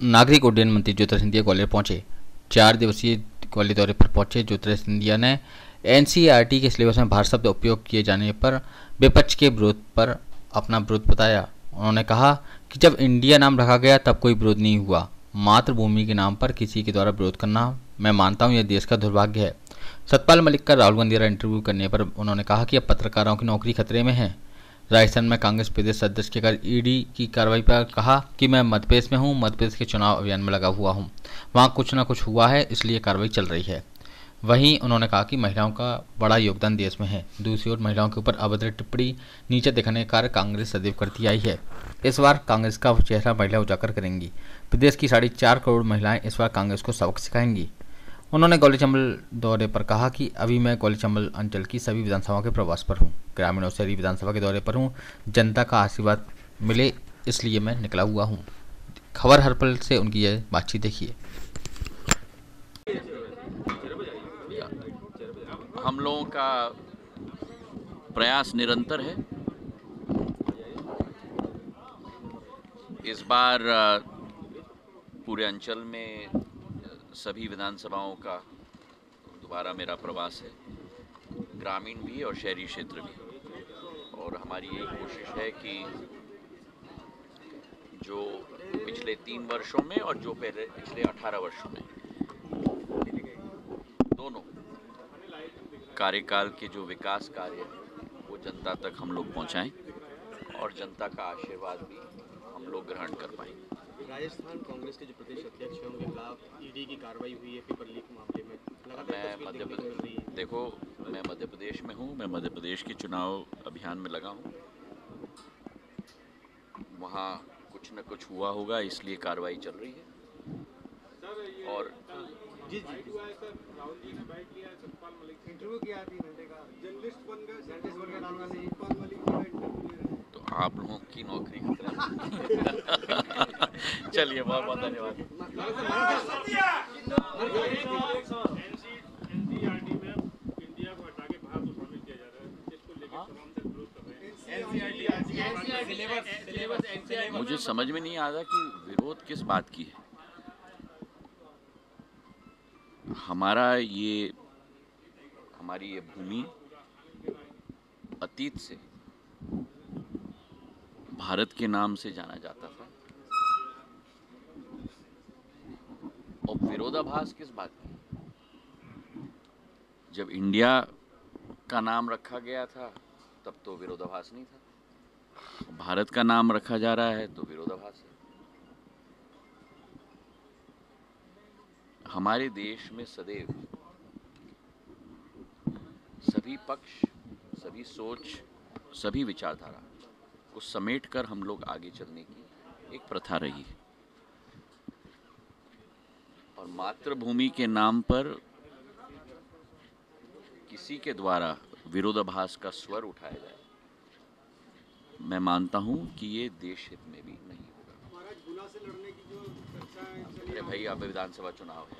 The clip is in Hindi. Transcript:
नागरिक उड्डयन मंत्री ज्योतिरादित्य सिंधिया ग्वालियर पहुँचे। चार दिवसीय ग्वालियर दौरे पर पहुँचे ज्योतिरादित्य सिंधिया ने। एनसीईआरटी के सिलेबस में भारत शब्द उपयोग किए जाने पर विपक्ष के विरोध पर अपना विरोध बताया। उन्होंने कहा कि जब इंडिया नाम रखा गया तब कोई विरोध नहीं हुआ। मातृभूमि के नाम पर किसी के द्वारा विरोध करना मैं मानता हूँ यह देश का दुर्भाग्य है। सतपाल मलिक का राहुल गांधी द्वारा इंटरव्यू करने पर उन्होंने कहा कि अब पत्रकारों की नौकरी खतरे में है। राजस्थान में कांग्रेस प्रदेश अध्यक्ष के कर ईडी की कार्रवाई पर कहा कि मैं मध्यप्रदेश में हूँ, मध्यप्रदेश के चुनाव अभियान में लगा हुआ हूँ। वहाँ कुछ ना कुछ हुआ है, इसलिए कार्रवाई चल रही है। वहीं उन्होंने कहा कि महिलाओं का बड़ा योगदान देश में है। दूसरी ओर महिलाओं के ऊपर अभद्र टिप्पणी नीचे दिखाने का कार्य कांग्रेस सदैव करती आई है। इस बार कांग्रेस का चेहरा महिला उजागर करेंगी। प्रदेश की साढ़े चार करोड़ महिलाएँ इस बार कांग्रेस को सबक सिखाएँगी। उन्होंने गौली चंबल दौरे पर कहा कि अभी मैं गौली चंबल अंचल की सभी विधानसभाओं के प्रवास पर हूँ। ग्रामीण और शहरी विधानसभा के दौरे पर हूँ। जनता का आशीर्वाद मिले, इसलिए मैं निकला हुआ हूँ। खबर हर पल से उनकी यह बातचीत देखिए। हम लोगों का प्रयास निरंतर है। इस बार पूरे अंचल में सभी विधानसभाओं का दोबारा मेरा प्रवास है। ग्रामीण भी और शहरी क्षेत्र भी। और हमारी यही कोशिश है कि जो पिछले तीन वर्षों में और जो पहले, पिछले अठारह वर्षों में, दोनों कार्यकाल के जो विकास कार्य वो जनता तक हम लोग पहुँचाएँ और जनता का आशीर्वाद भी हम लोग ग्रहण कर पाएँ। राजस्थान कांग्रेस के जो प्रदेश अध्यक्ष हैं खिलाफ ईडी की कार्रवाई हुई है पेपर लीक मामले में। मैं मध्य प्रदेश देखो मैं मध्य प्रदेश में हूँ मैं मध्य प्रदेश के चुनाव अभियान में लगा हूँ। वहाँ कुछ न कुछ हुआ होगा इसलिए कार्रवाई चल रही है। और जी जी। राहुल जी ने बैठ लिया सतपाल मलिक इंटरव्यू किया तीन घंटे का जर्नलिस्ट बन गए जर्नलिस्ट बन गए राहुल गांधी सतपाल मलिक तो आप लोगों की नौकरी खतरा चलिए, बहुत बहुत धन्यवाद। मुझे समझ में नहीं आ रहा कि विरोध किस बात की है। हमारा ये, हमारी ये भूमि अतीत से, भारत के नाम से जाना जाता था और विरोधाभास किस बात की जब इंडिया का नाम रखा गया था, तब तो विरोधाभास नहीं था। भारत का नाम रखा जा रहा है तो विरोधाभास है। हमारे देश में सदैव सभी पक्ष, सभी सोच, सभी विचारधारा को समेट कर हम लोग आगे चलने की एक प्रथा रही है। और मातृभूमि के नाम पर किसी के द्वारा विरोधाभास का स्वर उठाया जाए। मैं मानता हूँ कि ये देश हित में भी नहीं होगा। अरे भाई अब विधानसभा चुनाव है।